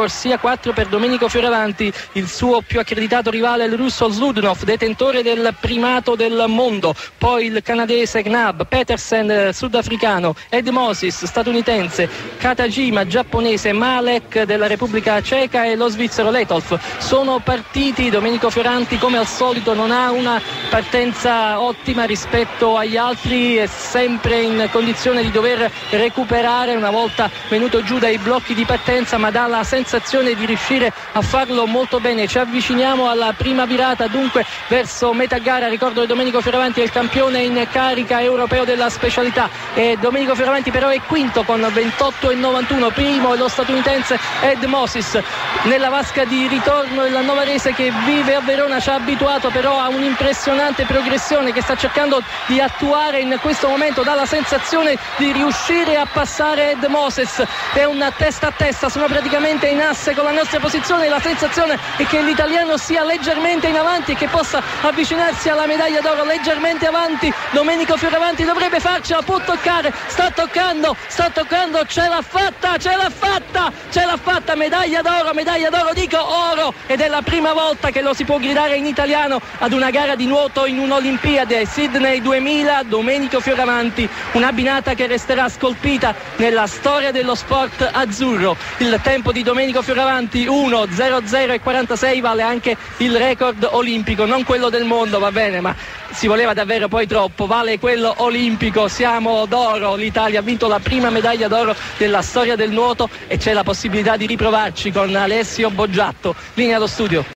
corsia 4 per Domenico Fioravanti, il suo più accreditato rivale il russo Zludnov, detentore del primato del mondo, poi il canadese Knab, Petersen eh, sudafricano, Ed Moses statunitense, Katajima giapponese, Malek della Repubblica Ceca e lo svizzero Letolf. Sono partiti, Domenico Fioranti come al solito non ha una partenza ottima rispetto agli altri, è sempre in condizione di dover recuperare una volta venuto giù dai blocchi di partenza, ma dà la sensazione di riuscire a farlo molto bene. Ci avviciniamo alla prima virata, dunque verso metà gara. Ricordo che Domenico Fioravanti è il campione in carica europeo della specialità e Domenico Fioravanti però è quinto con 28,91. Primo è lo statunitense Ed Moses. Nella vasca di ritorno il novarese che vive a Verona ci ha abituato però a un'impressionante progressione che sta cercando di attuare in questo momento. Dà la sensazione di riuscire a passare Ed Moses. È una testa a testa, sono praticamente in asse con la nostra posizione. La sensazione è che l'italiano sia leggermente in avanti e che possa avvicinarsi alla medaglia d'oro leggermente avanti. Domenico Fioravanti dovrebbe farcela, può toccare, sta toccando, sta toccando, ce l'ha fatta, ce l'ha fatta, ce l'ha fatta, medaglia d'oro, medaglia d'oro, dico oro ed è la prima volta che lo si può gridare in italiano ad una gara di nuoto in un'Olimpiade, Sydney 2000, Domenico Fioravanti, una binata che resterà scolpita nella storia dello sport azzurro. Il tempo di Domenico Fioravanti 1.00 e 46 vale anche il record olimpico, non quello del mondo, va bene, ma si voleva davvero poi troppo, vale quello olimpico, siamo d'oro, l'Italia ha vinto la prima medaglia d'oro della storia del nuoto e c'è la possibilità di riprovarci con Alessio Boggiatto. Linea allo studio.